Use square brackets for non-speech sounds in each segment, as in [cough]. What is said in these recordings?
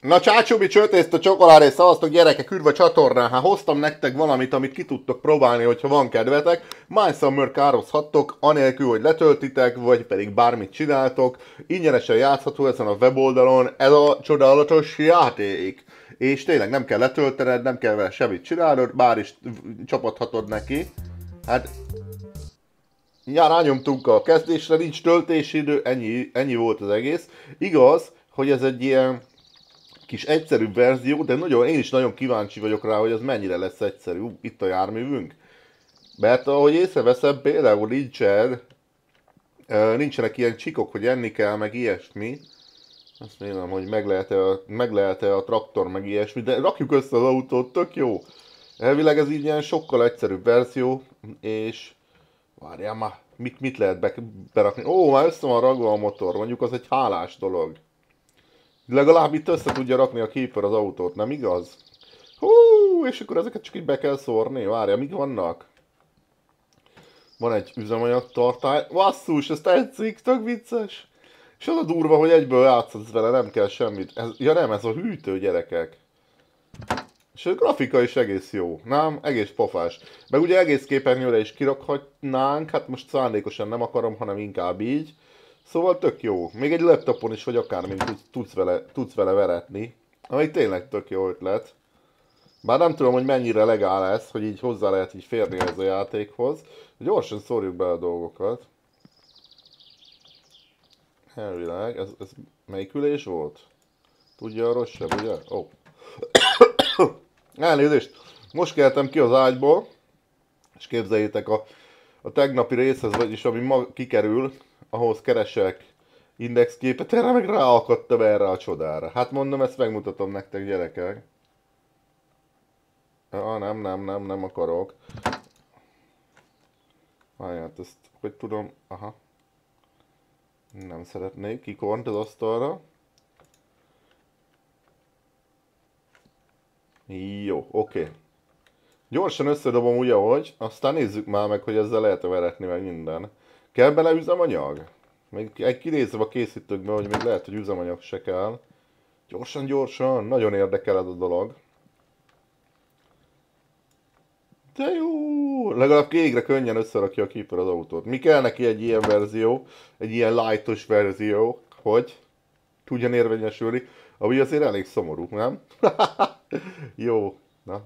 Na csácsúbi csőtészt a csokoládé, szavaztok gyerekek, ürve csatornán, hát hoztam nektek valamit, amit ki tudtok próbálni, hogyha van kedvetek. My Summer kározhattok, anélkül, hogy letöltitek, vagy pedig bármit csináltok. Ingyenesen játszható ezen a weboldalon, ez a csodálatos játék. És tényleg nem kell letöltened, nem kell vele semmit csinálnod, bár is csapathatod neki. Hát Ja, rányomtunk a kezdésre, nincs töltési idő, ennyi, ennyi volt az egész. Igaz, hogy ez egy ilyen kis egyszerűbb verzió, de nagyon, én is nagyon kíváncsi vagyok rá, hogy ez mennyire lesz egyszerű. Uh, itt a járművünk. Mert ahogy észreveszem, például nincsen, nincsenek ilyen csikok, hogy enni kell, meg ilyesmi. Azt mondom, hogy meg lehet-e a, meg lehet-e a traktor, meg ilyesmi, de rakjuk össze az autót, tök jó. Elvileg ez így ilyen sokkal egyszerűbb verzió, és várjál már, mit, mit lehet be, berakni? Ó, már össze van ragva a motor, mondjuk az egy hálás dolog. Legalább itt össze tudja rakni a Keeper az autót, nem igaz? Hú, és akkor ezeket csak így be kell szórni. Várja, mik vannak? Van egy üzemanyag tartály. Vasszus, ez tetszik, tök vicces. És az a durva, hogy egyből játszhatsz vele, nem kell semmit. Ez, ja nem, ez a hűtő gyerekek. És a grafika is egész jó, nem? Egész pofás. Meg ugye egész képernyőre is kirakhatnánk, hát most szándékosan nem akarom, hanem inkább így. Szóval tök jó. Még egy laptopon is, vagy akármint tudsz, tudsz, vele, tudsz vele veretni. Ami tényleg tök jó ötlet. Bár nem tudom, hogy mennyire legál ez, hogy így hozzá lehet így férni ez a játékhoz. Gyorsan szórjuk be a dolgokat. Elvileg, ez, ez melyik ülés volt? Tudja a rosszabb, ugye? Ó. Oh. [coughs] Elnézést! Most keltem ki az ágyból, és képzeljétek a, a tegnapi részhez, vagyis ami ma kikerül, ahhoz keresek indexképet, erre meg ráakadtam erre a csodára. Hát mondom, ezt megmutatom nektek gyerekek. Ah, nem, nem, nem, nem akarok. Várját, ezt hogy tudom, aha. Nem szeretnék, kikont az asztalra. Jó, oké. Gyorsan összedobom úgy, ahogy, aztán nézzük már meg, hogy ezzel lehet veretni meg minden. Kell bele üzemanyag? Még egy kinézem a készítőkbe, hogy még lehet, hogy üzemanyag se kell. Gyorsan, gyorsan, nagyon érdekel ez a dolog. De jó! Legalább égre könnyen összerakja a Keeper az autót. Mi kell neki egy ilyen verzió, egy ilyen lightos verzió, hogy tudjon érvényesülni, ami azért elég szomorú, nem? [laughs] jó, na,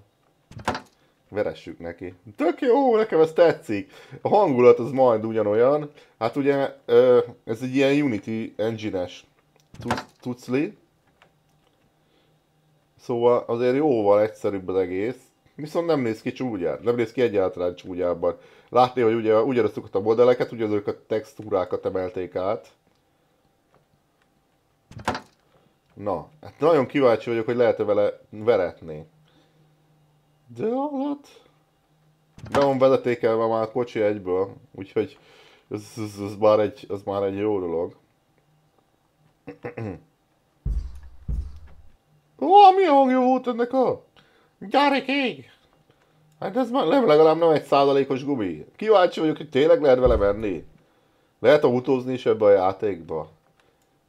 veressük neki. Tök jó, nekem ez tetszik. A hangulat az majd ugyanolyan. Hát ugye ez egy ilyen Unity engine-es tucli. Szóval azért jóval egyszerűbb az egész. Viszont nem néz ki csúgyán. Nem néz ki egyáltalán csúgyában. Látni, hogy ugye ugyanazokat a modelleket, ugyanazokat a textúrákat emelték át. Na, hát nagyon kíváncsi vagyok, hogy lehet-e vele veretni. De alatt... Be van vezetékelve már a kocsi egyből, úgyhogy ez, ez, ez, már egy, ez már egy jó dolog. Ó, mi hangja volt ennek a... Gyerekég! Hát ez már nem, legalább nem egy százalékos gumi. Kíváncsi vagyok, hogy tényleg lehet vele venni. Lehet autózni is ebbe a játékba.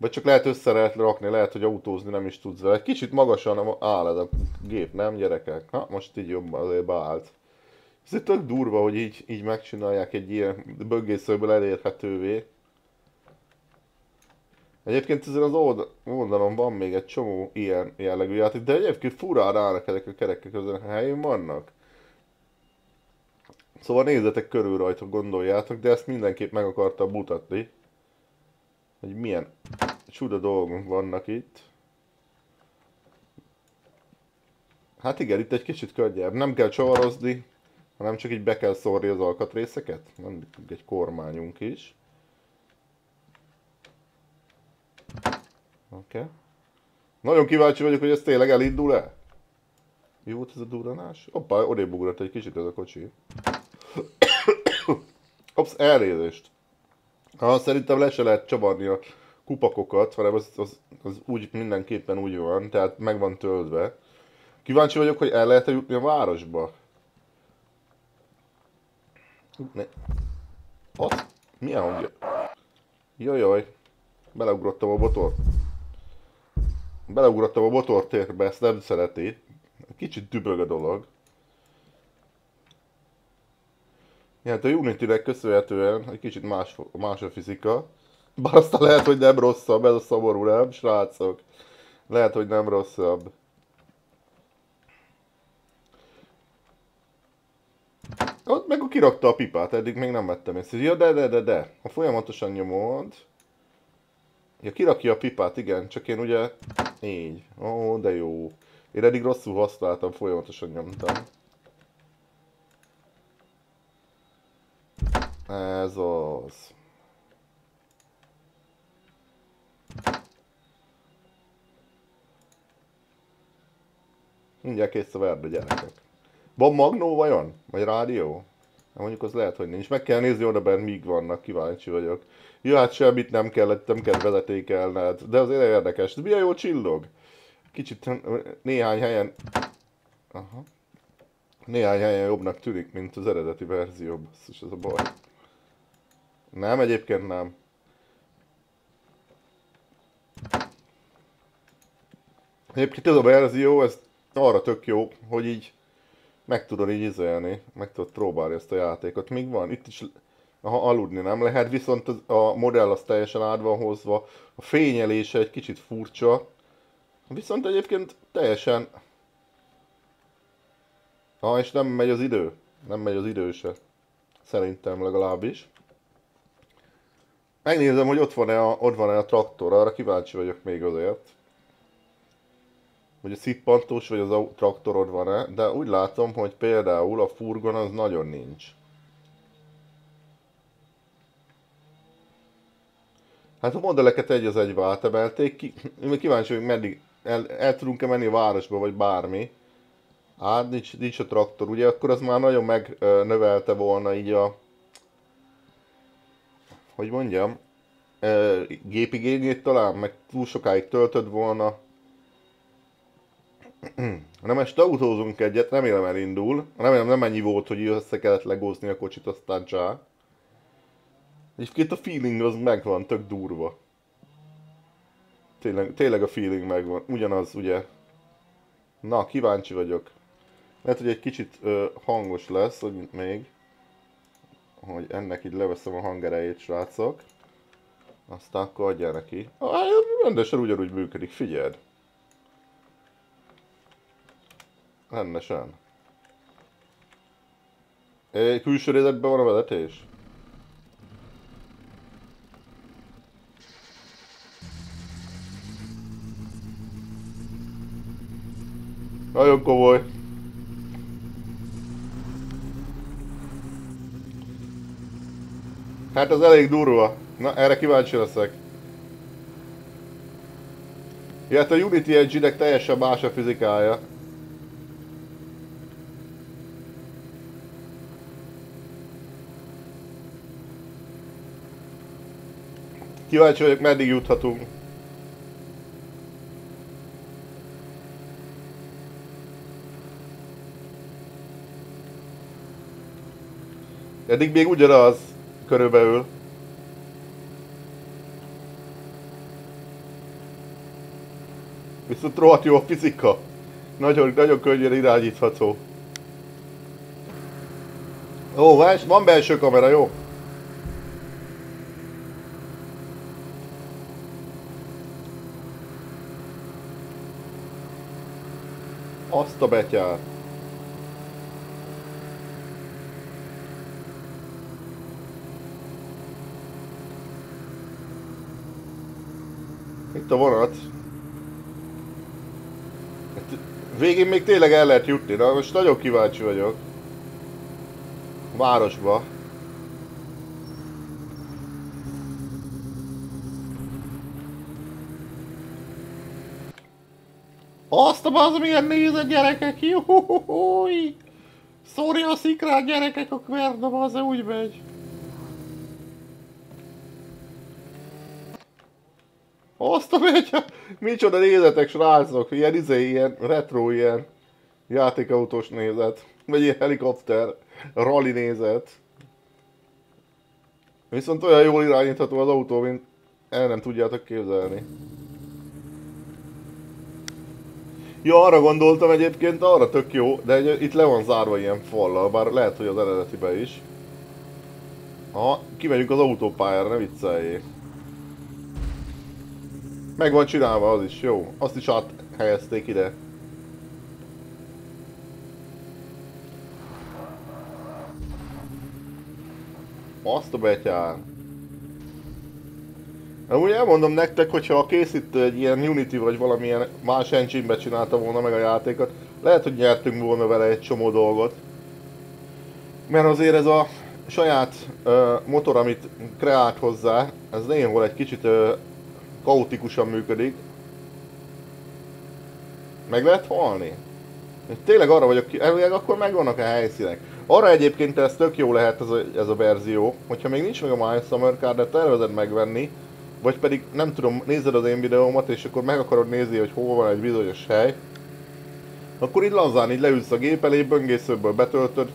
Vagy csak lehet össze lehet rakni, lehet, hogy autózni nem is tudsz vele. Kicsit magasan áll ez a gép, nem gyerekek? Ha, most így jobb azért beállt. Ez egy tök durva, hogy így, így megcsinálják egy ilyen böggészőből elérhetővé. Egyébként ezen az oldalon van még egy csomó ilyen jellegű játék, de egyébként furán állnak ezek a kerekek közön a helyén vannak. Szóval nézzetek körül rajta, gondoljátok, de ezt mindenképp meg akartam mutatni hogy milyen csuda dolgok vannak itt. Hát igen, itt egy kicsit könnyebb. Nem kell csavarozni, hanem csak így be kell szórni az alkatrészeket. Van egy kormányunk is. Oké. Okay. Nagyon kíváncsi vagyok, hogy ez tényleg elindul-e? Jó volt ez a duranás? Hoppá, odébb ugrott egy kicsit ez a kocsi. [coughs] Ops, elnézést. Ha szerintem le se lehet csavarni a kupakokat, hanem az, az, az úgy mindenképpen úgy van, tehát meg van töltve. Kíváncsi vagyok, hogy el lehet -e jutni a városba. Ne. Azt? Milyen hangja? Jajjaj. Beleugrottam a botor. Beleugrottam a motortérbe, ezt nem szereti. Kicsit dübög a dolog. Ja, hát a Unity-nek köszönhetően egy kicsit más, más a fizika. Bár aztán lehet, hogy nem rosszabb, ez a szomorú, nem, srácok? Lehet, hogy nem rosszabb. Ott meg kirakta a pipát, eddig még nem vettem észre. Ja, de, de, de, de. Ha folyamatosan nyomod... Ja, kirakja a pipát, igen, csak én ugye... Így. Ó, de jó. Én eddig rosszul használtam, folyamatosan nyomtam. Ez az. Mindjárt kész a verd a gyerekek. Van magnó vajon? Vagy rádió? Mondjuk az lehet, hogy nincs. Meg kell nézni oda bent, míg vannak, kíváncsi vagyok. Ja, hát semmit nem kellett, nem kell vezetékelned. De azért érdekes. Ez milyen jó csillog. Kicsit néhány helyen... Aha. Néhány helyen jobbnak tűnik, mint az eredeti verzió. Basszus, ez a baj. Nem, egyébként nem. Egyébként ez a verzió, ez arra tök jó, hogy így meg tudod így izélni, meg tudod próbálni ezt a játékot. Míg van, itt is ha aludni nem lehet, viszont a modell az teljesen át van hozva, a fényelése egy kicsit furcsa, viszont egyébként teljesen... Ha, és nem megy az idő, nem megy az idő. Szerintem legalábbis. Megnézem, hogy ott van-e a, ott van-e a traktor, arra kíváncsi vagyok még azért hogy a szippantós vagy az traktorod van-e, de úgy látom, hogy például a furgon az nagyon nincs. Hát a modelleket egy az egybe átemelték, ki, kíváncsi hogy meddig el, el tudunk-e menni a városba, vagy bármi. Hát nincs, nincs a traktor, ugye akkor az már nagyon megnövelte volna így a... Hogy mondjam? Gépigényét talán, meg túl sokáig töltöd volna [clears throat] nem este autózunk egyet, remélem elindul. Remélem nem ennyi volt, hogy össze kellett legózni a kocsit, aztán csá. Két a feeling az megvan, tök durva. Tényleg, tényleg a feeling megvan, ugyanaz ugye. Na, kíváncsi vagyok. Lehet, hogy egy kicsit ö, hangos lesz, hogy még. Hogy ennek így leveszem a hangerejét, srácok. Aztán akkor adjál neki. Ah, rendesen ugyanúgy működik, figyeld. Rendesen. É, külső részekben van a vezetés? Nagyon komoly. Hát az elég durva. Na, erre kíváncsi leszek. Hát a Unity Engine-nek teljesen más a fizikája. Kíváncsi vagyok, meddig juthatunk. Eddig még ugyanaz, körülbelül. Viszont rohadt jó a fizika. Nagyon, nagyon könnyen irányítható. Ó, van belső kamera, jó? Azt a betyár. Itt a vonat. Hát végén még tényleg el lehet jutni, de most nagyon kíváncsi vagyok. Városba. Azt a bazd milyen nézett gyerekek, jóhóhói! Szórja a szikrát gyerekek, a kverna az úgy megy. Azt a megy, micsoda nézetek srácok, ilyen izé, ilyen retro, ilyen játékautós nézet, vagy ilyen helikopter, rally nézet. Viszont olyan jól irányítható az autó, mint el nem tudjátok képzelni. Ja, arra gondoltam egyébként, arra tök jó, de itt le van zárva ilyen fallal, bár lehet, hogy az eredetibe is. Ha, kimegyünk az autópályára, ne vicceljék. Meg van csinálva az is, jó. Azt is áthelyezték ide. Azt a betyár. Amúgy elmondom nektek, hogyha a készítő egy ilyen Unity vagy valamilyen más engine-be csinálta volna meg a játékot, lehet, hogy nyertünk volna vele egy csomó dolgot. Mert azért ez a saját uh, motor, amit kreált hozzá, ez néhol egy kicsit uh, kaotikusan működik. Meg lehet halni? Tényleg arra vagyok, elvileg akkor megvannak a helyszínek. Arra egyébként ez tök jó lehet ez a, ez a verzió, hogyha még nincs meg a My Summer Card, de tervezed megvenni, vagy pedig nem tudom, nézed az én videómat, és akkor meg akarod nézni, hogy hol van egy bizonyos hely, akkor így lazán így leülsz a gép elé, böngészőből betöltöd,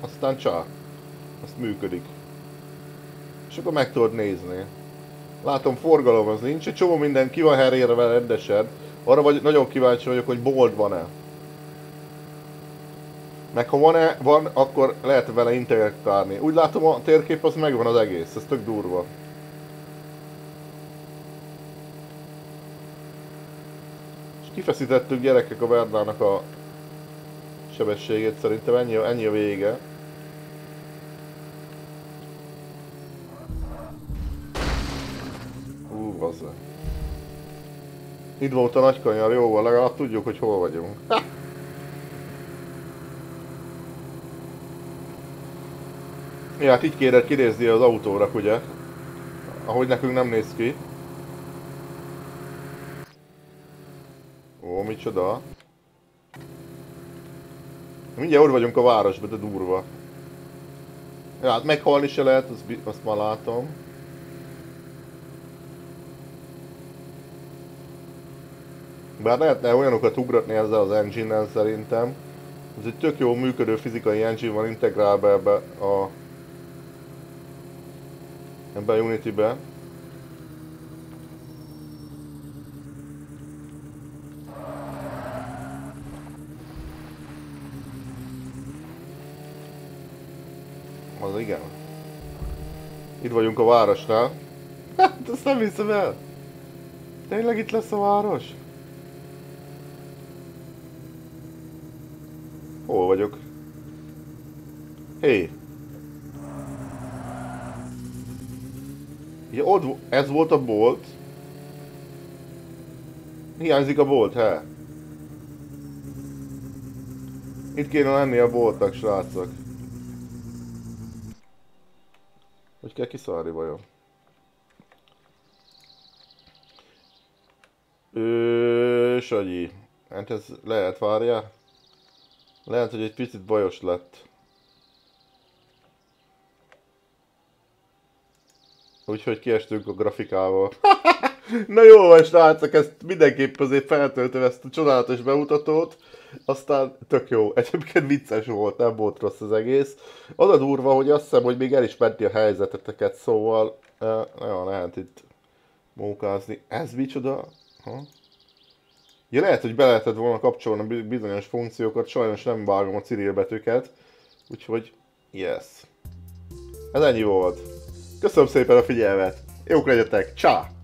aztán csá, azt működik. És akkor meg tudod nézni. Látom, forgalom az nincs, egy csomó minden ki van herélve rendesen. Arra vagy, nagyon kíváncsi vagyok, hogy bolt van-e. Meg ha van-e, van, akkor lehet vele interaktálni. Úgy látom a térkép az megvan az egész, ez tök durva. És kifeszítettük gyerekek a Verdának a sebességét, szerintem ennyi, ennyi a vége. Ú, bazza. Itt volt a nagy kanyar, jó legalább tudjuk, hogy hol vagyunk. Ha! Ja, hát így kéred kinézni az autóra, ugye? Ahogy nekünk nem néz ki. Ó, micsoda. Mindjárt ott vagyunk a városban, de durva. Ja, hát meghalni se lehet, azt, azt már látom. Bár lehetne olyanokat ugratni ezzel az engine-nel szerintem. Ez egy tök jó működő fizikai engine van integrálva ebbe a ebbe a Unity-be. Az igen. Itt vagyunk a városnál. Hát ezt nem hiszem el. Tényleg itt lesz a város? Hol vagyok? Hé! Hey. Ja, ott, ez volt a bolt. Hiányzik a bolt, he? Itt kéne lenni a boltnak, srácok. Hogy kell kiszarni vajon? Ő, Sanyi. Hát ez lehet, várja. Lehet, hogy egy picit bajos lett. Úgyhogy kiestünk a grafikával. [laughs] Na jó van, srácok, ezt mindenképp azért feltöltöm ezt a csodálatos bemutatót. Aztán tök jó. Egyébként vicces volt, nem volt rossz az egész. Az a durva, hogy azt hiszem, hogy még el is menti a helyzeteteket, szóval uh, nagyon lehet itt mókázni. Ez micsoda? Ha? Ja, lehet, hogy be lehetett volna kapcsolni bizonyos funkciókat, sajnos nem vágom a Cyril betűket. Úgyhogy, yes. Ez ennyi volt. Köszönöm szépen a figyelmet. Jók legyetek. Csá!